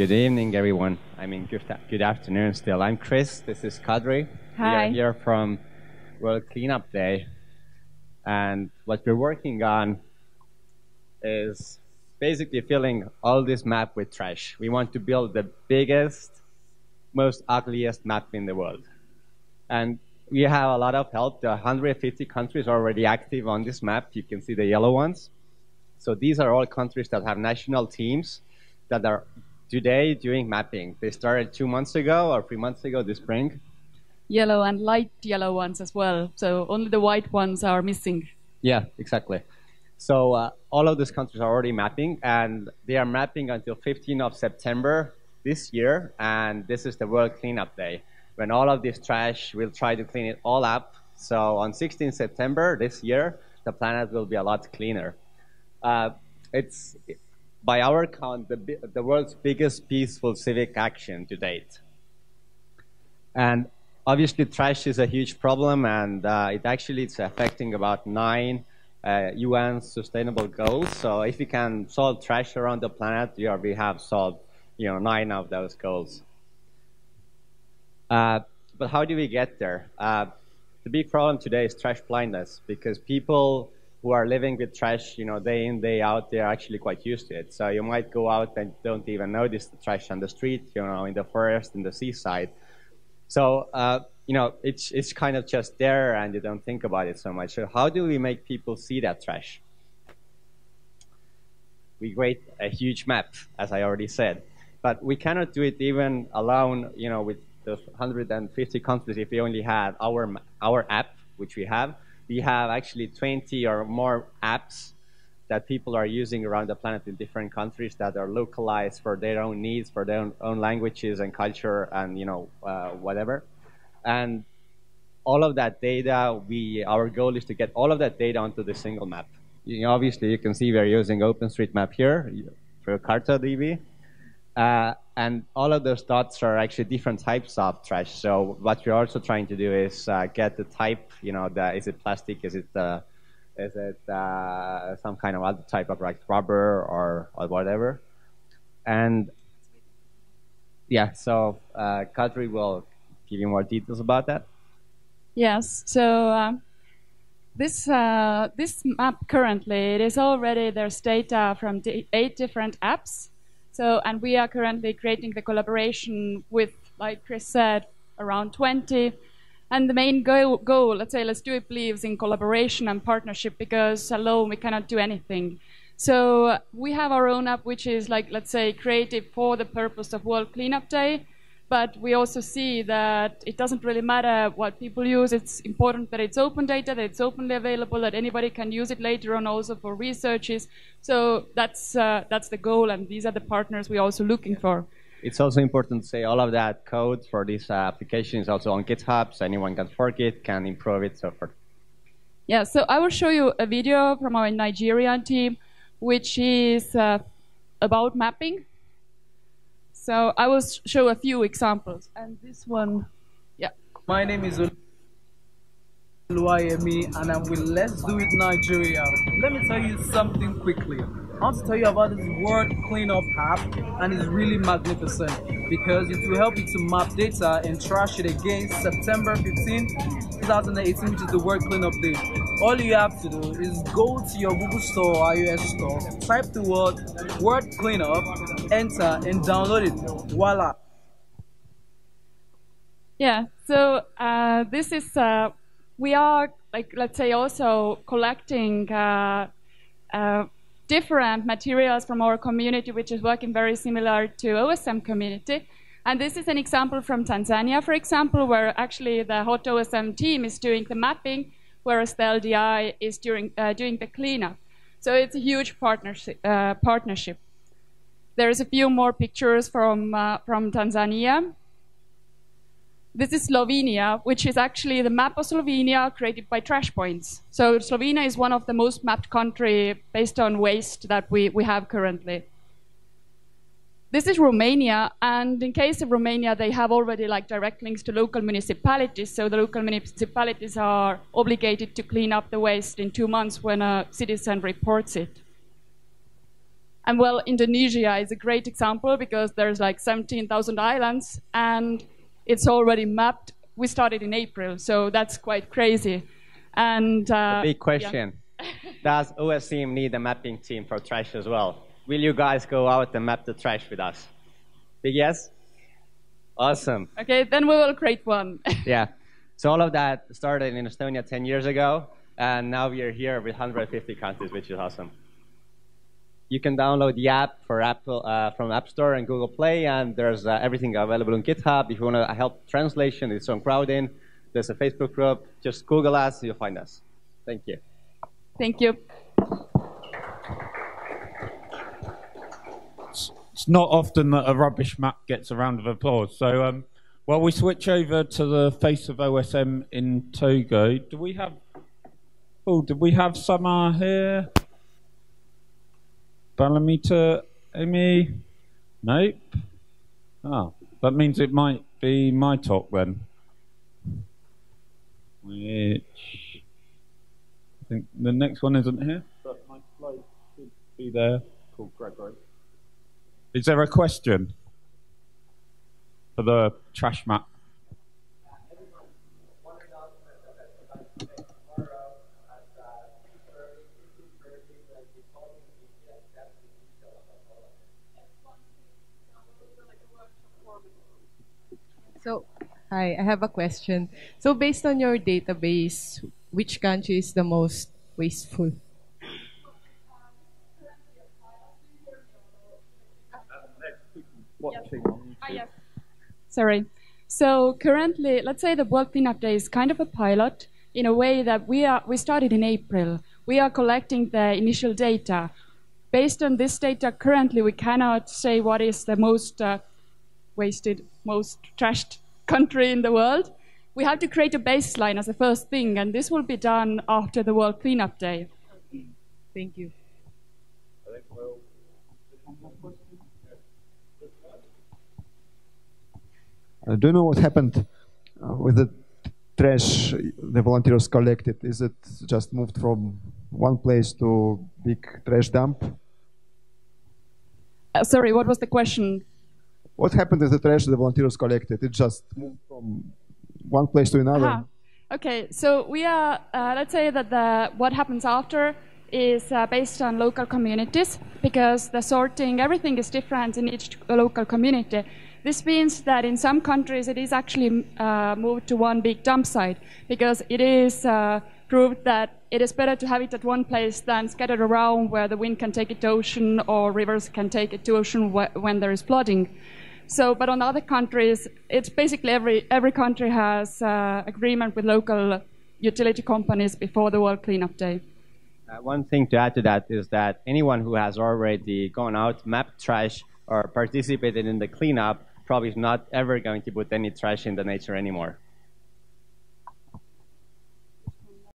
Good evening, everyone. I mean, good, good afternoon still. I'm Chris. This is Kadri. Hi. We are here from World Cleanup Day. And what we're working on is basically filling all this map with trash. We want to build the biggest, most ugliest map in the world. And we have a lot of help. There are 150 countries are already active on this map. You can see the yellow ones. So these are all countries that have national teams that are today doing mapping. They started two months ago or three months ago this spring. Yellow and light yellow ones as well. So only the white ones are missing. Yeah, exactly. So uh, all of these countries are already mapping, and they are mapping until 15th of September this year, and this is the World Cleanup Day, when all of this trash, we'll try to clean it all up. So on 16th September this year, the planet will be a lot cleaner. Uh, it's, by our count, the, the world's biggest peaceful civic action to date. And obviously, trash is a huge problem, and uh, it actually it's affecting about nine uh, UN sustainable goals. So if we can solve trash around the planet, yeah, we have solved you know nine of those goals. Uh, but how do we get there? Uh, the big problem today is trash blindness because people who are living with trash, you know, day in, day out, they're actually quite used to it. So you might go out and don't even notice the trash on the street, you know, in the forest, in the seaside. So, uh, you know, it's, it's kind of just there and you don't think about it so much. So how do we make people see that trash? We create a huge map, as I already said. But we cannot do it even alone, you know, with the 150 countries if we only had our, our app, which we have. We have actually 20 or more apps that people are using around the planet in different countries that are localized for their own needs, for their own, own languages and culture and you know uh, whatever. And all of that data, we our goal is to get all of that data onto the single map. You know, obviously, you can see we're using OpenStreetMap here for CartoDB. Uh, and all of those dots are actually different types of trash. So what we're also trying to do is uh, get the type, you know, the, is it plastic, is it uh, is it uh, some kind of other type of like rubber or, or whatever? And yeah, so uh, Kadri will give you more details about that. Yes. So uh, this uh, this map currently it is already there's data from eight different apps. So and we are currently creating the collaboration with, like Chris said, around 20 and the main goal, goal, let's say, let's do it, believes in collaboration and partnership because alone we cannot do anything. So we have our own app, which is like, let's say, creative for the purpose of World Cleanup Day. But we also see that it doesn't really matter what people use. It's important that it's open data, that it's openly available, that anybody can use it later on also for researches. So that's, uh, that's the goal, and these are the partners we're also looking for. It's also important to say all of that code for this uh, application is also on GitHub, so anyone can fork it, can improve it, so forth. Yeah, so I will show you a video from our Nigerian team, which is uh, about mapping. So I will show a few examples, and this one, yeah. My name is Oluwayemi, and I'm with Let's Do It Nigeria. Let me tell you something quickly. I want to tell you about this World Cleanup app, and it's really magnificent because it will help you to map data and trash it against September 15, 2018, which is the World Cleanup Day. All you have to do is go to your Google Store or iOS Store, type the word World Cleanup, enter, and download it. Voila! Yeah, so uh, this is, uh, we are, like, let's say, also collecting uh, uh different materials from our community, which is working very similar to OSM community. And this is an example from Tanzania, for example, where actually the hot OSM team is doing the mapping, whereas the LDI is doing, uh, doing the cleanup. So it's a huge partnership. Uh, partnership. There's a few more pictures from, uh, from Tanzania. This is Slovenia, which is actually the map of Slovenia created by Trash Points. So Slovenia is one of the most mapped country based on waste that we, we have currently. This is Romania, and in case of Romania, they have already like direct links to local municipalities, so the local municipalities are obligated to clean up the waste in two months when a citizen reports it. And well, Indonesia is a great example because there's like 17,000 islands and it's already mapped. We started in April, so that's quite crazy. And uh, big question: yeah. Does OSM need a mapping team for trash as well? Will you guys go out and map the trash with us? Big yes. Awesome. Okay, then we will create one. yeah. So all of that started in Estonia 10 years ago, and now we are here with 150 countries, which is awesome. You can download the app for Apple uh, from App Store and Google Play, and there's uh, everything available on GitHub. If you want to help translation, it's on Crowdin. There's a Facebook group. Just Google us, you'll find us. Thank you. Thank you. It's not often that a rubbish map gets a round of applause. So, um, while we switch over to the face of OSM in Togo, do we have? Oh, did we have Samar here? Balamita, Amy? Nope. Oh, that means it might be my talk then. Which I think the next one isn't here, but my slide should be there. Called Gregory. Is there a question for the trash map? So, hi, I have a question. So, based on your database, which country is the most wasteful? Sorry. So currently, let's say the World Cleanup Day is kind of a pilot in a way that we are we started in April. We are collecting the initial data. Based on this data, currently we cannot say what is the most uh, wasted, most trashed country in the world. We have to create a baseline as a first thing, and this will be done after the World Cleanup Day. Thank you. Do you know what happened uh, with the trash the volunteers collected? Is it just moved from one place to big trash dump? Uh, sorry, what was the question? What happened with the trash the volunteers collected? It just moved from one place to another. Aha. Okay, so we are. Uh, let's say that the what happens after is uh, based on local communities because the sorting, everything is different in each local community. This means that in some countries it is actually uh, moved to one big dump site because it is uh, proved that it is better to have it at one place than scattered around where the wind can take it to ocean or rivers can take it to ocean wh- when there is flooding. So, but on other countries, it's basically every, every country has uh, agreement with local utility companies before the World Cleanup Day. Uh, one thing to add to that is that anyone who has already gone out, mapped trash, or participated in the cleanup probably is not ever going to put any trash in the nature anymore.